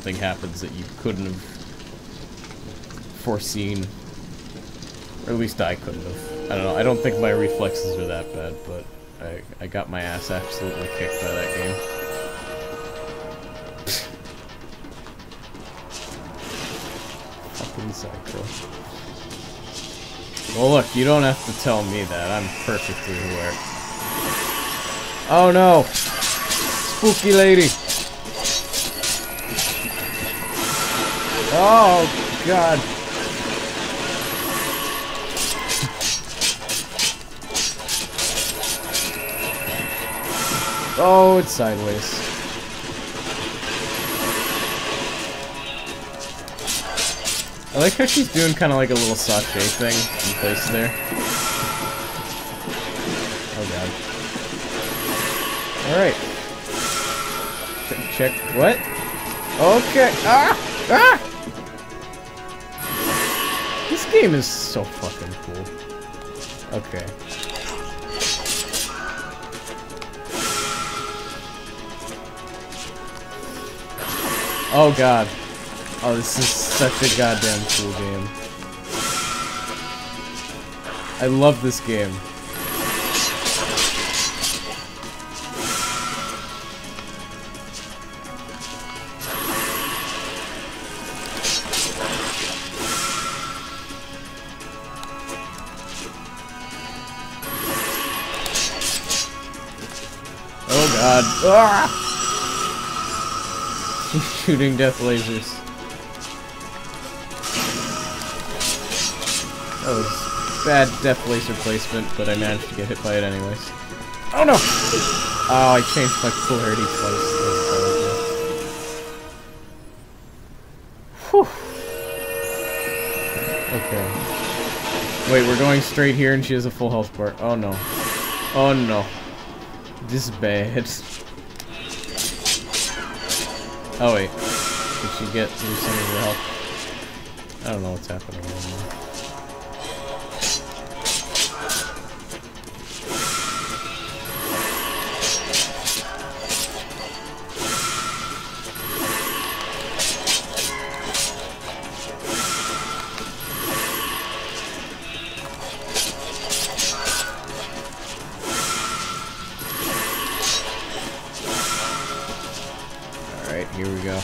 something happens that you couldn't have foreseen. Or at least I couldn't have. I don't know. I don't think my reflexes are that bad, but I, I got my ass absolutely kicked by that game. Fucking psycho. Well, look, you don't have to tell me that. I'm perfectly aware. Oh no! Spooky lady! Oh, God. Oh, it's sideways. I like how she's doing kind of like a little sashay thing in place there. Oh god. Alright. Check, check, what? Okay, ah! Ah! This game is so fucking cool. Okay. Oh god. Oh, this is such a goddamn cool game. I love this game. God. Ah! shooting death lasers. That was bad death laser placement, but I managed to get hit by it anyways. Oh no! Oh, I changed my polarity twice. Okay. Wait, we're going straight here and she has a full health bar. Oh no. Oh no. This is bad. Oh wait. Did she get lose some of her health? I don't know what's happening anymore. Alright, here we go.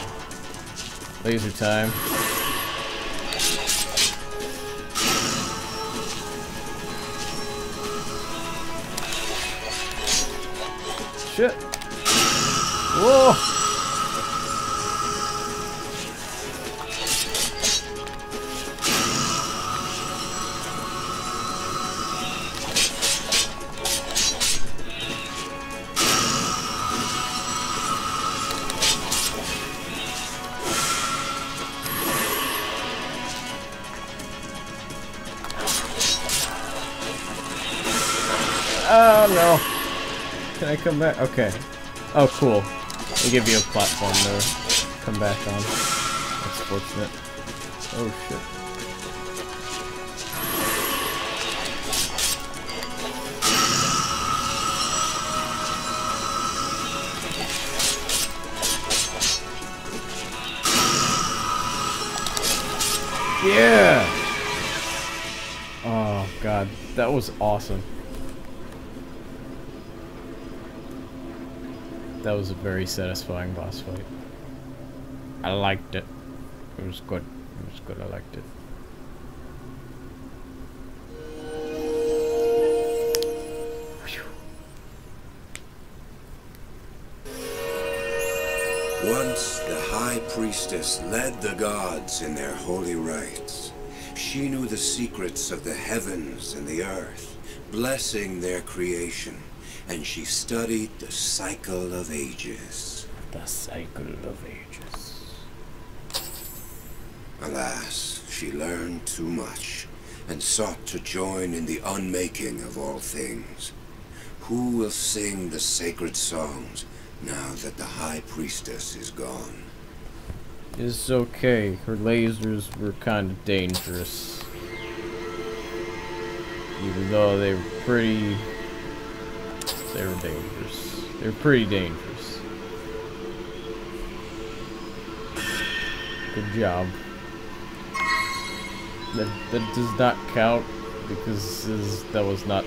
Laser time. Shit. Whoa! Oh no. Can I come back? Okay. Oh cool. They give you a platform to come back on. That's fortunate. Oh shit. Yeah! Oh god, that was awesome. That was a very satisfying boss fight. I liked it. It was good. It was good. I liked it. Once the High Priestess led the gods in their holy rites. She knew the secrets of the heavens and the earth, blessing their creation, and she studied the cycle of ages. The cycle of ages. Alas, she learned too much, and sought to join in the unmaking of all things. Who will sing the sacred songs now that the High Priestess is gone? It's okay. Her lasers were kind of dangerous. Even though they were pretty... They were dangerous. They were pretty dangerous. Good job. That, that does not count because that was not